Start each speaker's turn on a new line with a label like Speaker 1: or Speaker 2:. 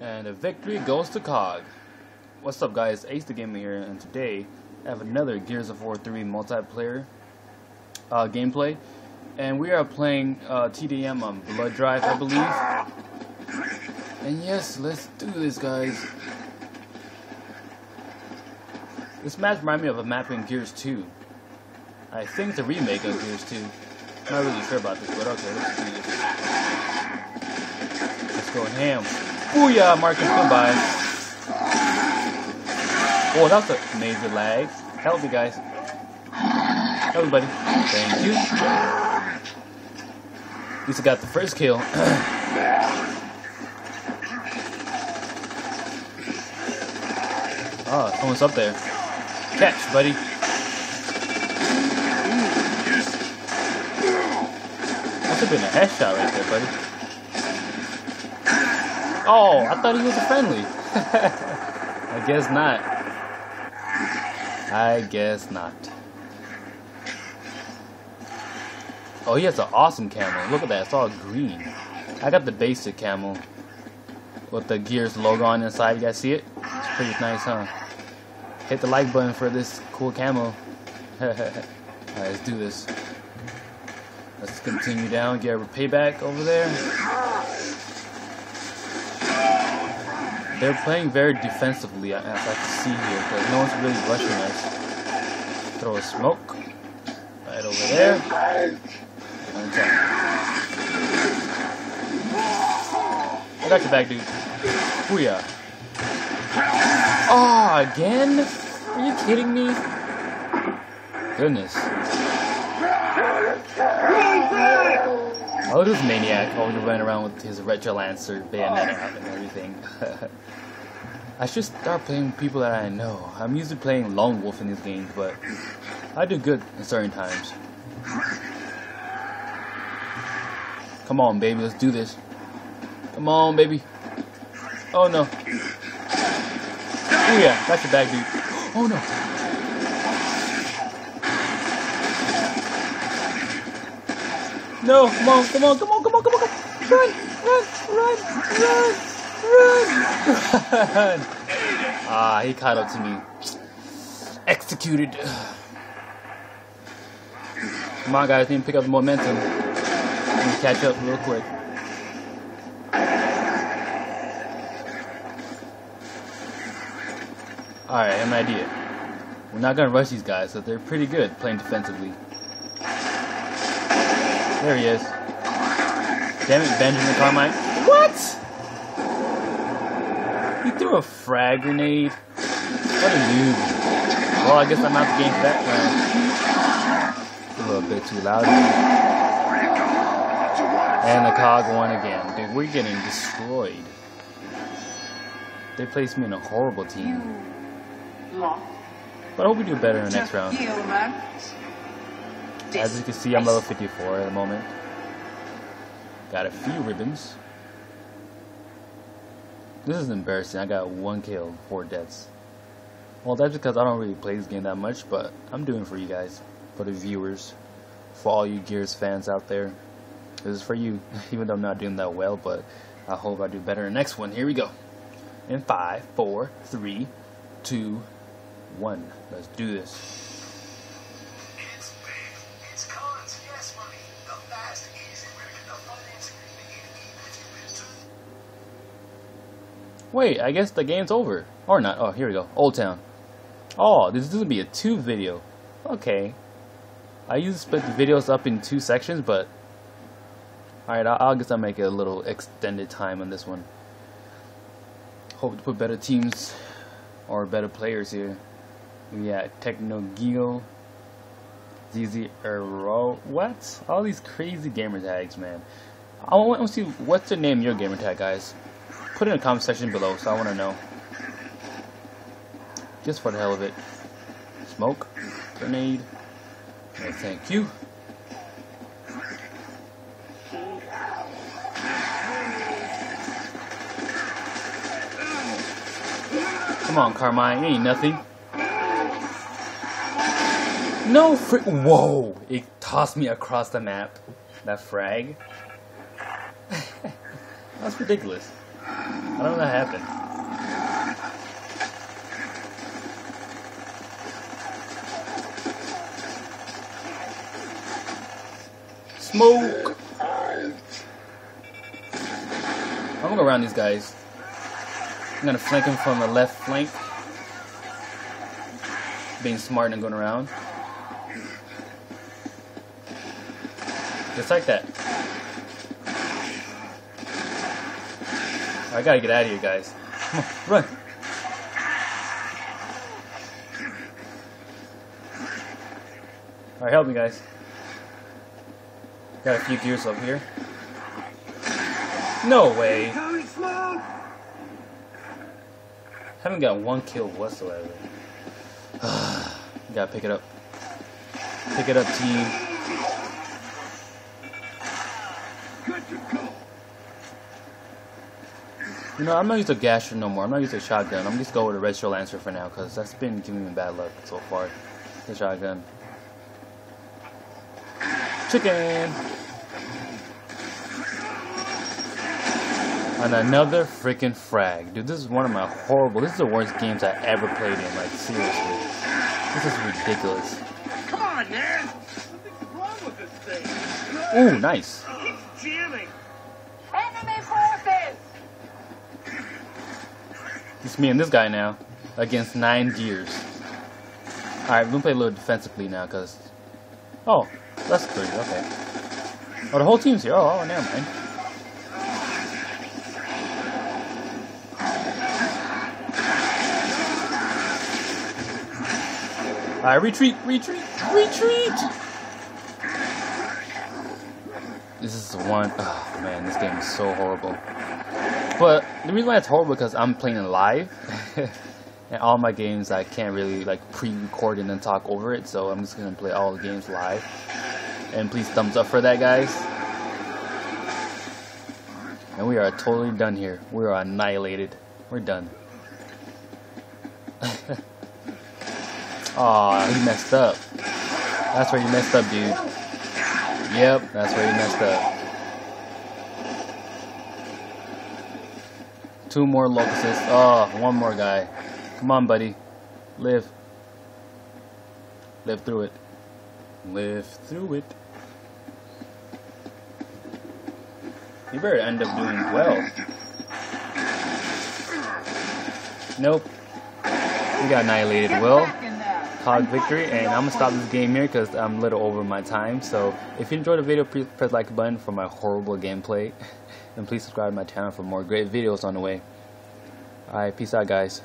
Speaker 1: And the victory goes to COG. What's up guys, Ace the Gamer here, and today I have another Gears of War 3 multiplayer uh, gameplay. And we are playing uh, TDM on Blood Drive, I believe. And yes, let's do this guys. This match reminds me of a map in Gears 2. I think it's a remake of Gears 2. Not really sure about this, but okay, let's do this. Let's go ham. Booyah, and goodbye. Oh, that was a major lag. Help me, guys. Help me, buddy. Thank you. At least I got the first kill. oh, someone's up there. Catch, buddy. Must have been a headshot right there, buddy. Oh, I thought he was a friendly. I guess not. I guess not. Oh, he has an awesome camel. Look at that. It's all green. I got the basic camel With the Gears logo on the inside. You guys see it? It's pretty nice, huh? Hit the like button for this cool camel. Alright, let's do this. Let's continue down, get a payback over there. They're playing very defensively, as I can see here, because no one's really rushing us. Throw a smoke. Right over there. I got your back, dude. Booyah. Oh, again? Are you kidding me? Goodness. Oh, this maniac always running around with his retro lancer, bayonet and everything. I should start playing with people that I know. I'm usually playing Lone Wolf in these games, but I do good in certain times. Come on, baby, let's do this. Come on, baby. Oh no. Oh yeah, got your bag, dude. Oh no. No, come on, come on, come on, come on, come on, come on. Run, run, run, run, run. Ah, he caught up to me. Executed. Come on, guys, need to pick up the momentum. To catch up real quick. Alright, I have an idea. We're not gonna rush these guys, so they're pretty good playing defensively. There he is. Damn it, Benjamin Carmine. What? He threw a frag grenade. What a noob. Well, I guess I'm out the game for that round. A little bit too loud. And the cog won again. Dude, we're getting destroyed. They placed me in a horrible team. But I hope we do better in the next round. As you can see, I'm level 54 at the moment. Got a few ribbons. This is embarrassing. I got one kill, four deaths. Well, that's because I don't really play this game that much, but I'm doing for you guys, for the viewers, for all you Gears fans out there. This is for you, even though I'm not doing that well, but I hope I do better in the next one. Here we go. In five, four, three, two, one. Let's do this. Wait, I guess the game's over. Or not. Oh, here we go. Old Town. Oh, this is going to be a two video. Okay. I usually split the videos up in two sections, but... Alright, I, I guess I'll make it a little extended time on this one. Hope to put better teams or better players here. Yeah, Techno Geo, ZZ Ero. What? All these crazy gamer tags, man. I want to see what's the name of your gamer tag, guys. Put it in the comment section below, so I want to know. Just for the hell of it. Smoke, grenade. No, thank you. Come on, Carmine, ain't nothing. No fr- Whoa! It tossed me across the map. That frag. That's ridiculous. Don't know what happened. Smoke! I'm gonna go around these guys. I'm gonna flank him from the left flank. Being smart and going around. Just like that. I gotta get out of here, guys. Come on, run! Alright, help me, guys. Got a few gears up here. No way! Haven't got one kill whatsoever. Gotta pick it up. Pick it up, team. You know, I'm not using a gnasher no more. I'm not using a shotgun. I'm just going with a red shell lancer for now, because that's been giving me bad luck so far. The shotgun. Chicken! And another freaking frag. Dude, this is one of my horrible... This is the worst games I ever played in. Like, seriously. This is ridiculous.
Speaker 2: Come on, man! Wrong with this thing.
Speaker 1: Ooh, nice.
Speaker 2: It's
Speaker 1: me and this guy now. Against nine gears. Alright, we're gonna play a little defensively now, because... Oh, that's three, okay. Oh, the whole team's here. Oh, oh never mind. Alright, retreat, retreat, retreat! This is the one. Oh man, this game is so horrible. But the reason why it's horrible because I'm playing it live, and all my games I can't really like pre-record and then talk over it. So I'm just gonna play all the games live. And please thumbs up for that, guys. And we are totally done here. We are annihilated. We're done. Aw, he messed up. That's where you messed up, dude. Yep, that's where you messed up. Two more locusts. Oh, one more guy. Come on, buddy. Live. Live through it. Live through it. You better end up doing well. Nope. We got annihilated. Well, Victory, and I'm gonna stop this game here because I'm a little over my time. So if you enjoyed the video, please press like button for my horrible gameplay, and please subscribe to my channel for more great videos on the way. Alright, peace out, guys.